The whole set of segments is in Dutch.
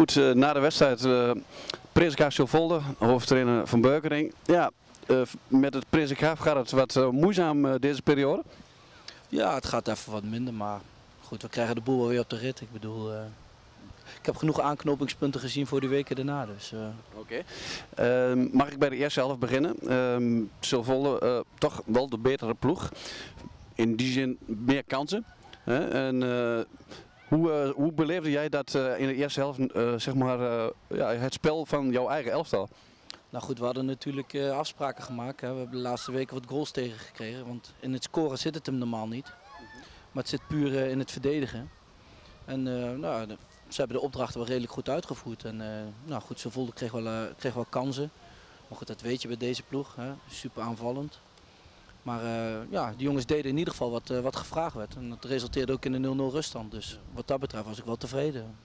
Goed, eh, na de wedstrijd, uh, Prinsengraaf Silvolde, hoofdtrainer van Beukering. Ja, uh, met het Prinsengraaf gaat het wat moeizaam deze periode? Ja, het gaat even wat minder, maar goed, we krijgen de boel wel weer op de rit. Ik bedoel, ik heb genoeg aanknopingspunten gezien voor die weken daarna. Dus, Oké. Ehm, mag ik bij de eerste helft beginnen? Uh, Silvolde, toch wel de betere ploeg. In die zin meer kansen. Hè? En, hoe, uh, hoe beleefde jij dat uh, in de eerste helft, uh, zeg maar, ja, het spel van jouw eigen elftal? Nou goed, we hadden natuurlijk afspraken gemaakt. Hè. We hebben de laatste weken wat goals tegengekregen. Want in het scoren zit het hem normaal niet. Maar het zit puur in het verdedigen. En nou, de, ze hebben de opdrachten wel redelijk goed uitgevoerd. En nou goed, ze voelden kreeg wel, kreeg wel kansen. Maar goed, dat weet je bij deze ploeg. Hè. Super aanvallend. Maar uh, ja, die jongens deden in ieder geval wat, uh, wat gevraagd werd. En dat resulteerde ook in de 0-0 ruststand. Dus wat dat betreft was ik wel tevreden.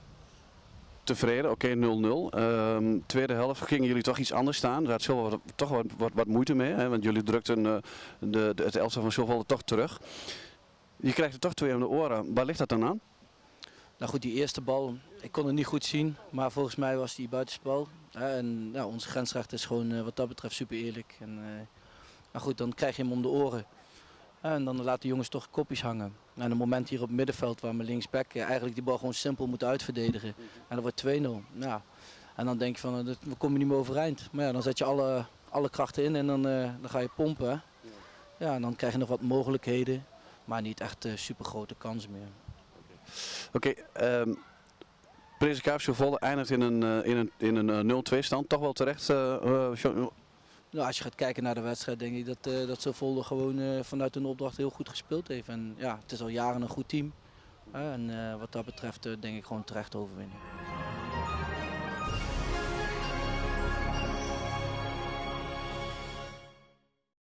Tevreden, oké, okay, 0-0. Uh, tweede helft gingen jullie toch iets anders staan. Daar had Silva toch wat, wat, wat, moeite mee. Hè? Want jullie drukten uh, de, de, het elftal van Silva toch terug. Je krijgt er toch twee om de oren. Waar ligt dat dan aan? Nou goed, die eerste bal, ik kon het niet goed zien. Maar volgens mij was die buitenspel. En nou, onze grensrechter is gewoon wat dat betreft super eerlijk. En, maar goed, dan krijg je hem om de oren. En dan laten de jongens toch kopjes hangen. En een moment hier op het middenveld waar mijn linksback eigenlijk die bal gewoon simpel moet uitverdedigen. En dat wordt 2-0. Ja. En dan denk je van, we komen niet meer overeind. Maar ja, dan zet je alle, alle krachten in en dan, uh, dan ga je pompen. Ja, en dan krijg je nog wat mogelijkheden. Maar niet echt uh, super grote kansen meer. Oké, okay, um, Volle eindigt in een, uh, in een, in een 0-2 stand. Toch wel terecht, nou, als je gaat kijken naar de wedstrijd, denk ik dat, uh, dat gewoon uh, vanuit hun opdracht heel goed gespeeld heeft. En ja, het is al jaren een goed team. En wat dat betreft denk ik gewoon terecht overwinning.